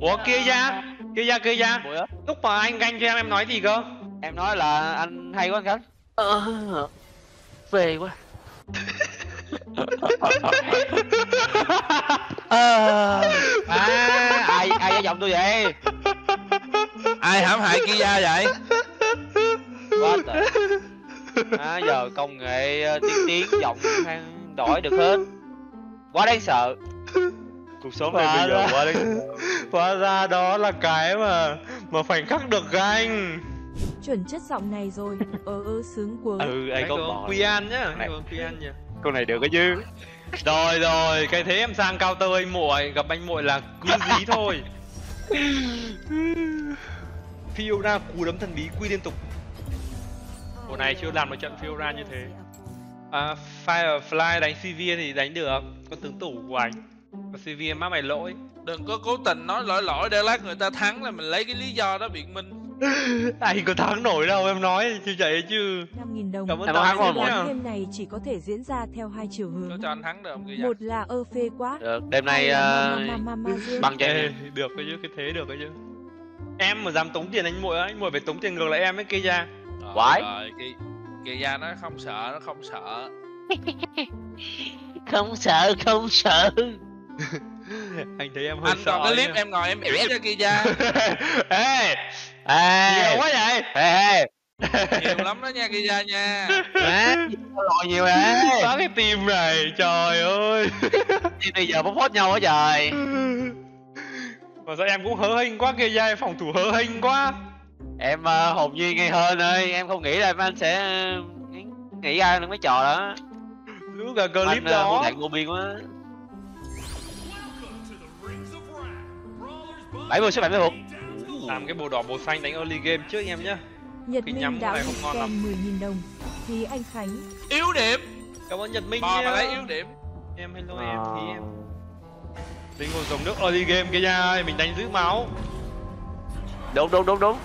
ủa kia ra kia ra kia ra lúc mà anh ganh cho em em nói gì cơ Em nói là anh hay quá anh Khánh. Ờ, phê quá Ờ. À, ai ai ra giọng tôi vậy? ai hãm hại kia ra vậy Quá tệ. À, giờ công nghệ ờ, tiên tiến giọng thay đổi được hết. Quá đáng sợ. Cuộc sống này bây giờ quá sợ. hóa ra đó là cái mà mà phải khắc được ganh Chuẩn chất giọng này rồi, ơ ơ sướng quá. Ừ, có Anh bò. Quy An nhá Này. anh Quy An nhá Con này được cái chứ. rồi rồi cái thế em sang cao tơ anh muội gặp anh muội là cứ dí thôi Fiora cú đấm thần bí quy liên tục Bộ này chưa làm được trận Fiora như thế à, Firefly đánh CV thì đánh được Con tướng tủ của anh Và CV em mắc mày lỗi đừng có cố tình nói lỗi lỗi để lát người ta thắng là mình lấy cái lý do đó biện minh Anh có thắng nổi đâu em nói chứ vậy chứ 5.000 đồng. Cảm ơn rồi, Ván game này chỉ có thể diễn ra theo hai chiều hướng. cho anh thắng được không Một là ơ phê quá. Được, đêm nay ờ, bằng cho em. được cái chứ cái thế được cái chứ em mà dám tống tiền anh muội á, anh muội phải tống tiền ngược lại em ấy kia ra Quái. kia ra nó không sợ nó không sợ không sợ không sợ anh thấy em hơi anh sợ còn cái clip em ngồi em ỉa cho kia ra ê Ê, nhiều quá vậy ê, ê. nhiều lắm đó nha kia ra nha lòi nhiều đấy. xóa cái tim này trời ơi Đi bây giờ bóc phốt nhau quá trời. mà sao em cũng hớ hênh quá kia ra phòng thủ hớ hênh quá Em ờ, hồn nhiên ngây hơn ơi, em không nghĩ là anh sẽ ờ, nghĩ ra được mấy trò đó. lúc cả clip anh ờ, đó thẹn vô biên quá. 70 số 70 hụt. làm cái bồ đỏ bồ xanh đánh early game trước em nhá Nhật cái Minh đã này không ngon lắm. scan 10.000 đồng. Thì anh Khánh yếu điểm cảm ơn nhật minh bò mà lấy yếu điểm em hello em thì em linh hồn dòng nước early game kia ra ơi, mình đánh giữ máu Đúng đúng đúng đúng.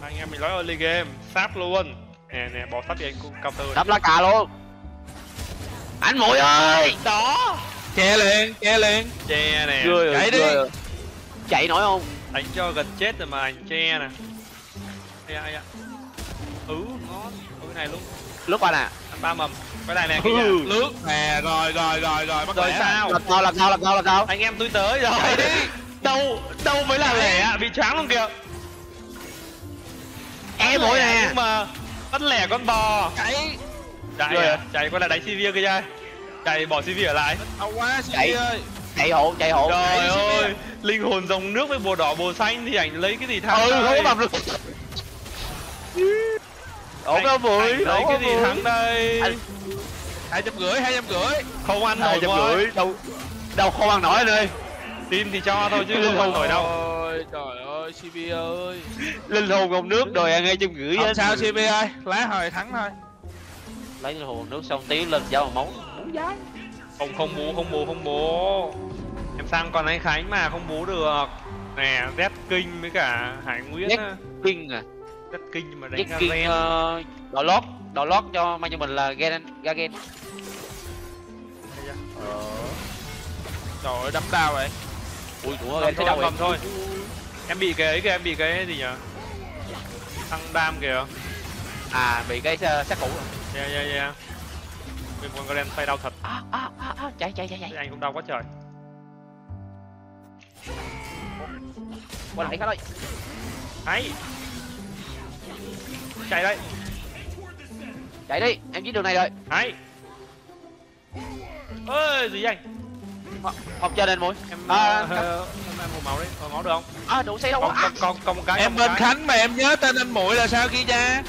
anh em mình nói early game sáp luôn nè nè bỏ sắp thì anh cũng counter Đập lá cà luôn. Anh muội ơi. đó che liền che liền che nè chạy đi. rồi. Chạy nổi không? đánh cho gần chết rồi mà anh che nè. Ai ai ạ? Ừ ngon. Cái này luôn. Lúc qua nè. ăn ba mầm. Cái này nè Ừ. lướt. Nè rồi rồi rồi rồi bắt rồi sao? Làm sao làm sao làm sao làm sao? anh em tôi tới rồi. Chạy đi. đâu đâu mới là lẻ ạ? Bị choáng luôn kìa. Em lẻ nè. nhưng mà bắt lẻ con bò. Chạy. Chạy Rồi. à, chạy qua lại đánh CV kia ra chạy bỏ CV ở lại. Đau quá Chạy. chị ơi Chạy hộ chạy hộ. trời ơi linh hồn dòng nước với bồ đỏ bồ xanh thì ảnh lấy cái gì thắng Ừ, không đây? có bằng được. Ổn không muội? ảnh lấy cái không gì thắng đây hai trăm rưỡi hai trăm rưỡi không ăn nổi trăm rưỡi đâu đâu không ăn nổi anh ơi. tim thì cho thôi chứ không ăn nổi đâu trời ơi cb ơi Linh hồn ngọc nước đòi ăn hai trăm rưỡi không á. sao cb ơi lá hồi thắng thôi Lấy linh hồn nước xong tí lên giao máu. không không bú không bú không em sang còn anh khánh mà không bú được nè Z kinh với cả hải nguyễn á. Kinh à. Z kinh mà đánh kinh ren ờ, đỏ lót đỏ lót cho mang cho mình là gen gagen. trời ơi đấm đau vậy Ui Cầm gen thấy cầm vậy? thôi. em bị cái ấy kìa em bị cái gì nhỉ thăng đam kìa À bị cái ờ, sát thủ. rồi. yeah yeah yeah mình còn đem tay đau thật À à à à chạy chạy chạy. anh cũng đau quá trời Qua lại cái đây. hay. Chạy đây. Chạy đi, em giết đường này rồi. hay. Ơi gì anh Học cho nên mũi. em À, à, cắt. em một máu đấy còn máu được không? À đủ xây đâu còn còn còn, còn một cái em bên cái. khánh mà em nhớ tên anh muội là sao kia ra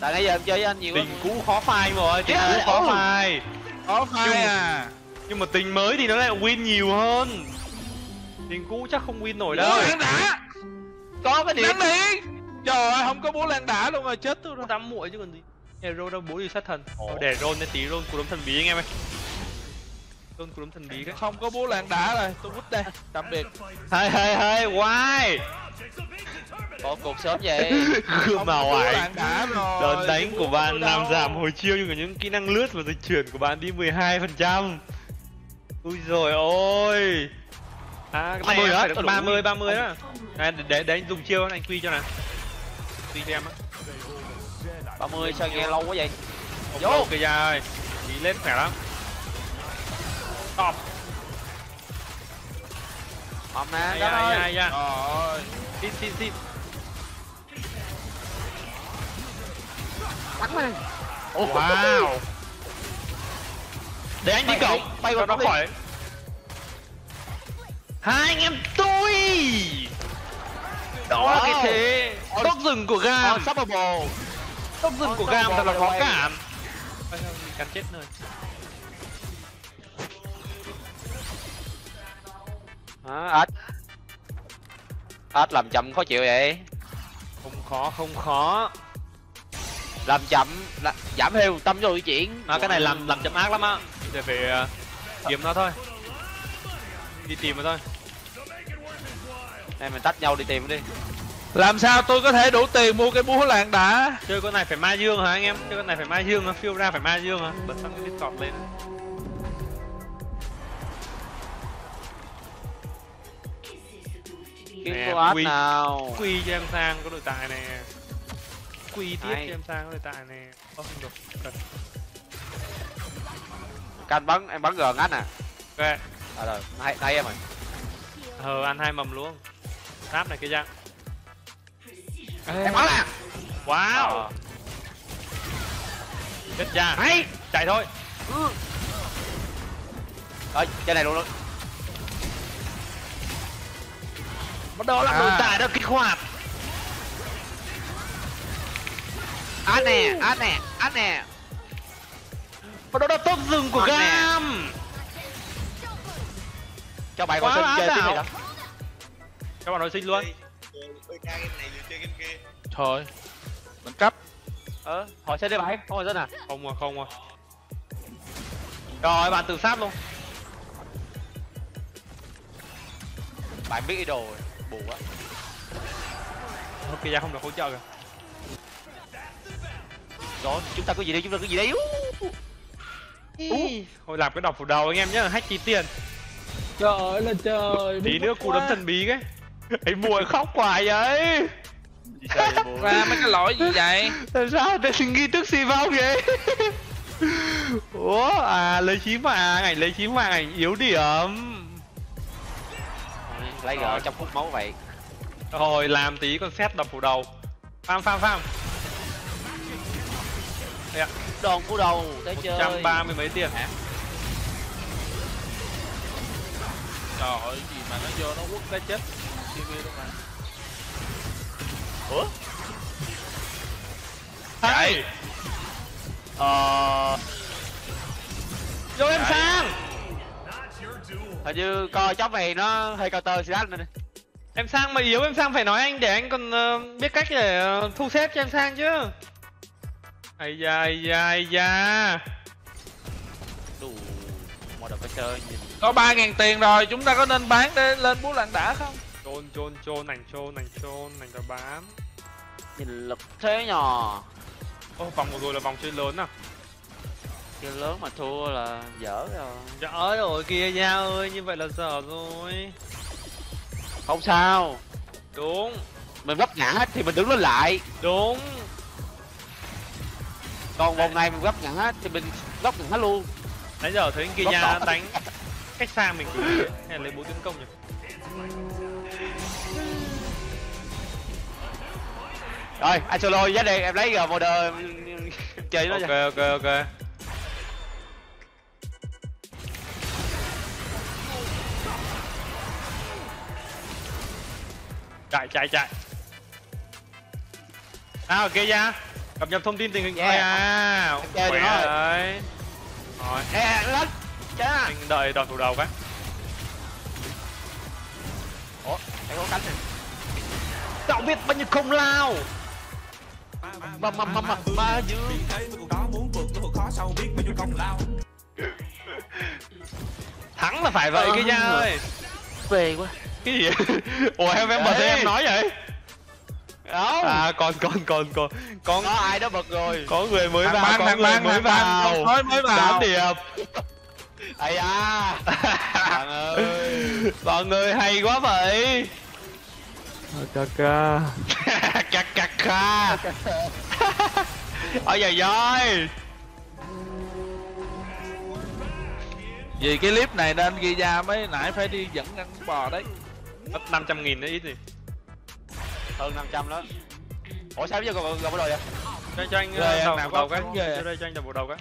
Tại nãy giờ em chơi với anh nhiều tình cũ khó phai rồi tình Yeah, cũ khó phai có phai à. nhưng mà tình mới thì nó lại win nhiều hơn tình cũ chắc không win nổi đâu. lan đã Có cái điểm. nắm đi. Trời ơi không có bố lan đã luôn rồi chết tôi rồi. Dám muội chứ còn gì. Hero đâu bố gì sát thần. Ồ. Để roll lên tí roll cú đấm thần bí anh em ơi. Roll cú đấm thần bí cái. Không có bố lan đã rồi tôi quýt đây tạm biệt. Hay hay hay why? Có cuộc sớm vậy. gương không màu ải lan đòn đánh của bạn làm giảm hồi chiêu nhưng có những kỹ năng lướt và dịch chuyển của bạn đi 12% ui rồi ôi À, cái 30 này á, phải được tao 30, 30 đó. À, để, để, để anh dùng chiêu anh quy cho nè. Quy cho em á. 30 sao nghe lâu quá vậy Vô. Kìa ra ơi. Đi lên khỏe lắm. Top. mầm nè đó da, ơi ai da. Rồi. Xin, xin, xin. bắn mày Wow. Để anh đi cổng. bay vào nó khỏi. Hai anh em tôi. Đó là cái Wow. thế. Tốc rừng của gam. unstoppable Tốc rừng của gam thật là khó cản. Ôi, Cắn chết nơi. hả ếch ếch làm chậm khó chịu vậy Không khó, không khó. làm chậm là giảm theo tâm vô di chuyển À, cái này làm làm chậm ác lắm á. Để phải uh, kiếm nó thôi. Đi tìm nó thôi. này mình tách nhau đi tìm đi Làm sao tôi có thể đủ tiền mua cái búa làng đã? Chơi con này phải ma dương hả anh em? Chơi con này phải ma dương hả? Phiêu ra phải ma dương hả? Bật xong cái Discord lên. kiếm cô quy- nào Quy cho em sang có đội tài nè. Quy tiếp Hay. cho em sang có đội tài nè. Không được. Cần. canh bắn em bắn gần ếch nè Ok. À rồi hay hay em rồi Ờ ăn hai mầm luôn. Táp này kia ra. em bắn nè Wow. Ờ. Chết cha. Hay. Chạy thôi. Ơi, trên này luôn luôn Bắt đầu là À. đội tài đó kích hoạt. ếch nè ếch nè ếch nè Bắt đầu là top rừng của gam. Cho bạn còn áp chơi tiếp này đó Các bạn nói sinh luôn. Thôi. Mình cấp. ờ hỏi xin đi bạn không hỏi xin à Không à, không à. Rồi bạn tự sát luôn. bạn biết ý đồ rồi bù quá Ok ra không được hỗ trợ kìa. đó chúng ta có gì đây chúng ta có gì đây Ý, Thôi làm cái đọc phủ đầu anh em nhá, hack tí tiền. Trời ơi là trời Tí nữa cú đấm thần bí cái. Ấy mùa khóc hoài vậy. Ra mấy cái lỗi gì vậy? Làm sao tên nghi thức xì vong vậy? Ủa à lấy chín mạng ảnh lấy chín mạng ảnh yếu điểm. lấy gỡ trong phút máu vậy Rồi làm tí con xét đập phủ đầu. Pham pham pham. đòn cú đầu tới chơi Trăm ba mươi mấy tiền. Trời ơi, gì mà nó vô nó quất cái chết. TV luôn mà. ủa Hay. ờ Vô em sang. hình như coi chóc này nó hơi tơ xí nên Em sang mà yếu em sang phải nói anh để anh còn ờ, biết cách để ờ, thu xếp cho em sang chứ. Ây da ây da ây da. đủ đợt chơi nhìn Có 3.000 tiền rồi, chúng ta có nên bán để lên búa làng đã không? Trôn trôn trôn ảnh trôn ảnh trôn ảnh tờ bám. nhìn lực thế nhỏ Ô vòng vừa rồi là vòng chơi lớn à? chơi lớn mà thua là dở rồi Trời ơi rồi kìa nha ơi như vậy là dở rồi. không sao Đúng mình vấp ngã thì mình đứng lên lại đúng. còn vòng này mình vấp ngã thì mình vấp ngã luôn Nãy giờ thấy kia nha đánh cách xa mình cứ hay là lấy búa tấn công nhỉ? rồi anh solo giá đi em lấy g model chơi nó Ok ok ok. Chạy chạy chạy. À ok nha. Cập nhật thông tin tình hình Yeah. à. chơi Khỏe được rồi. Rồi, nè lên chết mình đợi đòn thủ đầu cái. anh có cánh này Cậu biết bao nhiêu công lao. mà mà mà mà mà dư Thắng là phải vậy Ờ. kia nha ơi. Phê quá Cái gì? Ủa em em bật em nói vậy? Không. À còn còn còn còn còn có ai đó bật rồi. có người mới vào Ban, có thằng người mới vào. Mới mới vào. điệp. Ây da. Bạn ơi. Mọi người hay quá vậy. Kaka cà Ôi giời ơi vì cái clip này nên ghi ra mới nãy phải đi dẫn ăn bò đấy. Mất 500 nghìn nữa ít gì hơn 500 đó. Ủa sao bây giờ còn gặp rồi vậy? Cho, cho anh Rồi, đầu đầu có cái? Cho đây cho anh đầu đầu cái.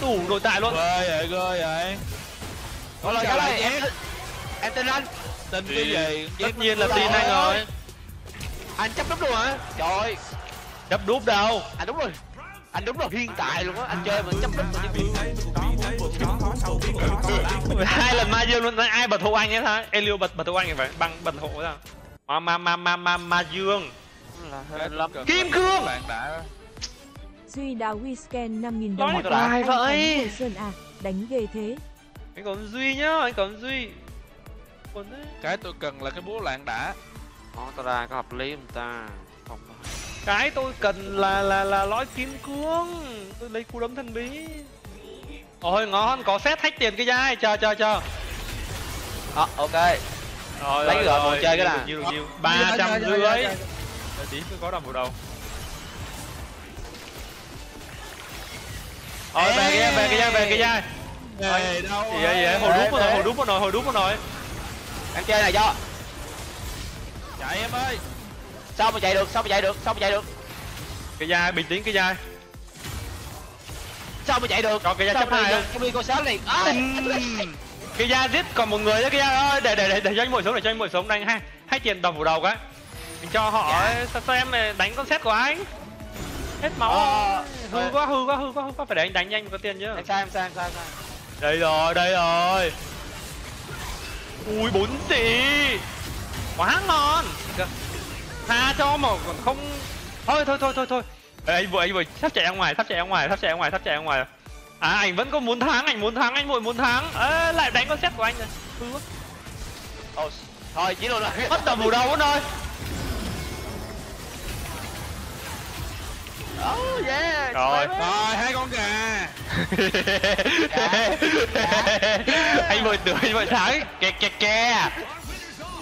Đủ nội tại luôn. Ghê vậy ghê vậy. Có lời cái này em em tin anh. Tin cái gì? Tất nhiên là tin anh rồi. anh chấp đúng luôn hả? Trời ơi. Chấp đúp đâu? Anh đúng rồi. Anh đúng rồi hiện tại luôn á. Anh chơi mà chấp đúng rồi hai lần ma dương luôn ai bật hộ anh ấy hả Elio bật bật hộ anh phải băng bật hộ ra ma ma ma ma ma ma dương. Là hên lắm Kim cương! bạn đã Duy đào Wisken 5.000 Nói đồng. lại Anh vậy. Sơn à, đánh ghê thế. anh còn duy nhá anh còn duy. Còn đấy. Cái tôi cần là cái búa lạng đã. Ó, tao ra có hợp lý không ta? Không. Cái tôi cần là là là lõi kim cương. Tôi lấy cú đấm thần bí ôi ngon có set thách tiền cái dai. Chờ chờ chờ. À, ok. Rồi Lấy rồi, ngồi chơi cái nào. được nhiêu nhiêu ba trăm rưỡi Đợi tí tôi có đồng một đầu rồi về cái về cái dai về cái dai. Ê, đâu gì vậy vậy? hồi đúp một rồi hồi đúp một rồi hồi đúp một rồi. Em chơi này cho. Chạy em ơi. Sao mà chạy được sao mà chạy được sao mà chạy được? Cái dai bình tĩnh cái dai sao mà chạy được. Da Sao chấp hai con sáng này à, Ừm. cái da giết còn một người nữa da ơi. Để để để để cho anh mồi sống để cho anh mồi sống đánh hai hai tiền đồng vào đầu cái mình cho họ ấy, sao xem này đánh con xét của anh? Hết máu. Ờ, hư ờ. quá hư quá hư quá hư quá. Phải để anh đánh nhanh có tiền chứ. Em sai em sai em sai em sai đây rồi đây rồi. Ui 4 tỷ. Quá ngon. Tha cho mà còn không thôi thôi thôi thôi thôi Ê, anh vừa anh vừa sắp chạy ra ngoài sắp chạy ra ngoài sắp chạy ra ngoài sắp chạy ra ngoài. À anh vẫn có muốn thắng anh muốn thắng anh vội muốn thắng. Ê, lại đánh con xét của anh rồi. Hư quá. Ồ, thôi chỉ luôn rồi mất tầm vào đầu mất rồi oh yeah Rồi. rồi hai con gà anh vội tưởng anh vội thắng. Kè kè kè.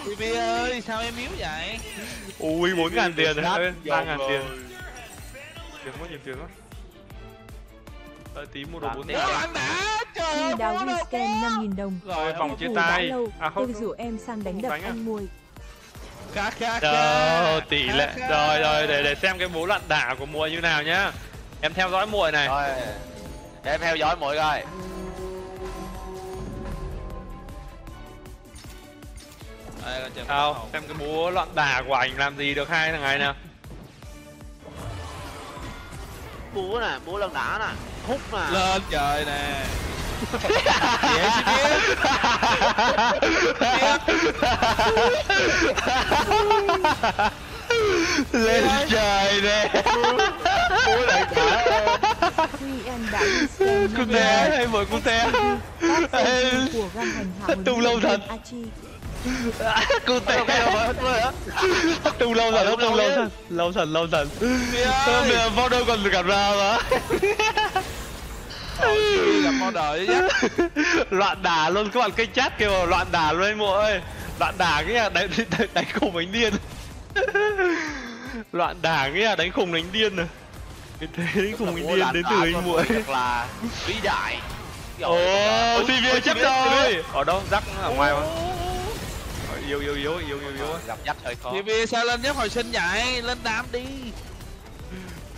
TV ơi sao em yếu vậy? Ui bốn ngàn tiền. Rồi ba ngàn rồi. tiền tiền quá nhiều tiền quá. Đợi tí mua đồ Làm bốn tiếp. ngàn bạn đã trời ơi, Wisken 5.000 đồng. rồi vòng chia tay. à tôi không rủ em sang đánh đập anh muội. Trời kha. tỷ lệ. Rồi rồi để để xem cái bố loạn đả của muội như nào nhá. Em theo dõi muội này. Rồi để em theo dõi mọi người Đây là sao xem cái búa loạn đả của anh làm gì được hai thằng này nào búa nè búa lần đá nè hút nè. Lên trời nè. Dễ chứ biết. Lên trời nè. búa đã cu 5.000 té đồng. hay mỗi cu té? Các Ê, fan của gam hành hạ thất tu lâu thật. Achi. cu té thất tu lâu dần thất tu lâu dần. Lâu dần lâu dần. Bây giờ vào đâu còn gặp ra mà. Loạn đả luôn các bạn kênh chat kêu loạn đả luôn anh muội ơi. Loạn đả cái là đánh đánh, đánh khùng đánh điên. Loạn đả cái là đánh khùng đánh điên rồi cái thế đánh khùng đánh điên đến từ anh muội là vĩ đại. Ồ TV chấp rồi. ở đâu? Rắc ở ngoài mà yếu yếu yếu yếu yếu yếu. Gặp dắt hơi khó. TV sao lên nhất hồi sinh vậy lên đám đi.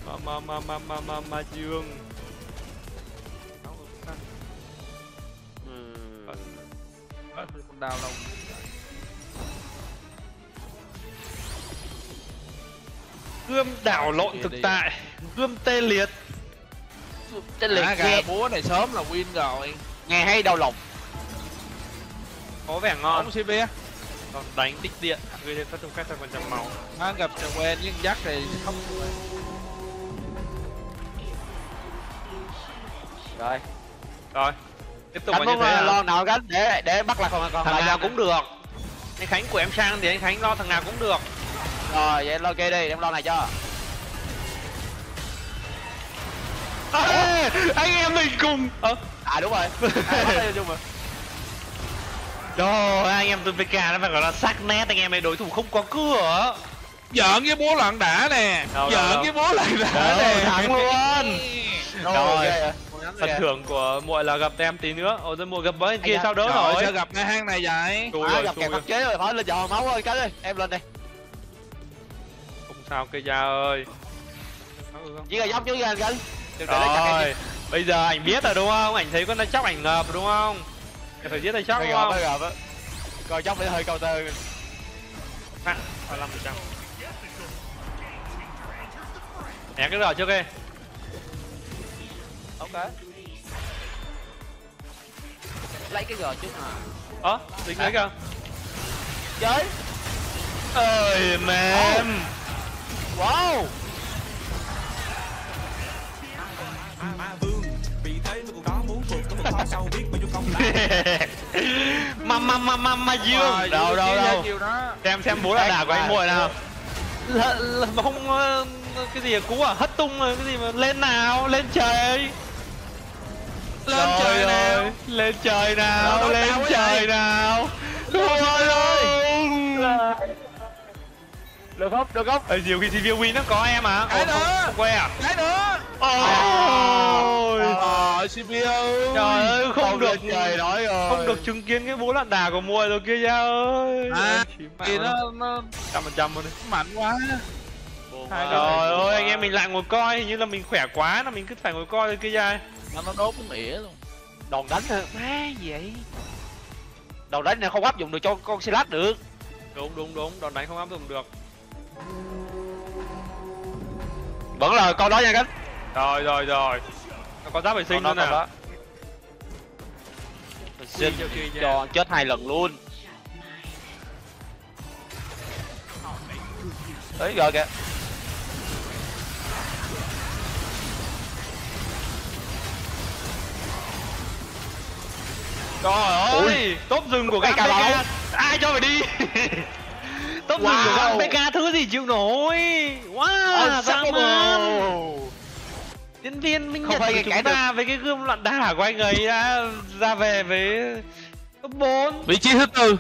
Ma ma ma ma ma ma ma dương. Con đào lòng gươm đảo lộn thực tại. Gươm tê liệt. Tên liệt à, gà búa này sớm là win rồi. Nghe hay đau lòng. Có vẻ ngon. Không CV còn đánh đích điện gây thêm phát trong cách phần trăm màu à, gặp chàng quen nhưng dắt thì không rồi. Rồi. Tiếp tục như thế nào lo nào cái để để bắt lại còn còn thằng lại nào cũng được. Anh khánh của em sang thì anh khánh lo thằng nào cũng được. Rồi vậy lo kia đi em lo này cho. Anh em mình cùng. Ờ. À đúng rồi. À, chung mà Trời ơi, anh em tôi PK nó phải gọi là sắc nét anh em này đối thủ không có cửa giỡn với búa loạn đả nè Đâu, giỡn đâu. với búa loạn đả Đâu, nè thắng luôn. Rồi, Rồi. Phần thưởng của muội là gặp em tí nữa Ôi tôi muội gặp với kia sao đỡ Trời rồi sao gặp ngay hang này vậy Xui à, rồi, gặp rồi. khắc chế rồi thôi lên giò máu ơi cái ơi em lên đây Không sao cây da ơi chỉ là dốc chứ chặt em Rồi, bây giờ anh biết rồi đúng không? Anh thấy con nó chóc ảnh ngợp đúng không? Anh phải giết tay gọt không? hơi gọt á. Coi dốc để hơi tơ. À, 25% Né cái rồi trước đi. Ok. Lấy cái gờ trước mà. Ơ, tính lấy kìa. Chơi. Ơi mềm. Wow Mama mama mama Rồi, dương Đâu vô đâu. kia ra đâu chiều đó. Xem xem bố là đả của anh muội nào. Là, là không ờ, cái gì à, cú à hất tung rồi cái gì mà lên nào lên trời. Lên trời rồi, nào. Lên trời nào Rồi, lên trời nào. Trời ơi được không được không? Ở nhiều khi TV win nó có em à. Cái Ồ, không, đó. không que à? Cái nữa. Ôi ờ CPU trời ơi không được trời nói rồi. không được chứng kiến cái bố lạn đà của mùa rồi kia ra ơi. À thì nó nó trăm phần trăm luôn đi. mạnh quá. Hai trời ơi anh em mình lại ngồi coi hình như là mình khỏe quá là mình cứ phải ngồi coi rồi kia ra nó nó đốt cái mỉa luôn. Đòn đánh hả? Má gì vậy? Đòn đánh này không áp dụng được cho con Silas được. Đúng đúng đúng. Đòn đánh không áp dụng được. Vẫn là con đó nha cánh. Rồi rồi rồi nó có giáp vệ sinh con nè đó. xin cho chết hai lần luôn. Đấy rồi kìa. Trời ơi, top rừng của Cái cà báo. PK Ai cho mày đi? Top rừng của Wow. PK thứ gì chịu nổi? Wow, dã man. Unstoppable. Diễn viên Minh Không Nhật phải của cái chúng cái ta với cái gươm loạn đả của anh ấy đã ra về với top 4 vị trí thứ tư